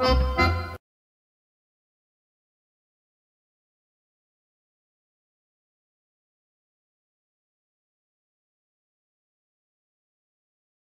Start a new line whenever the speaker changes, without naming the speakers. Oh.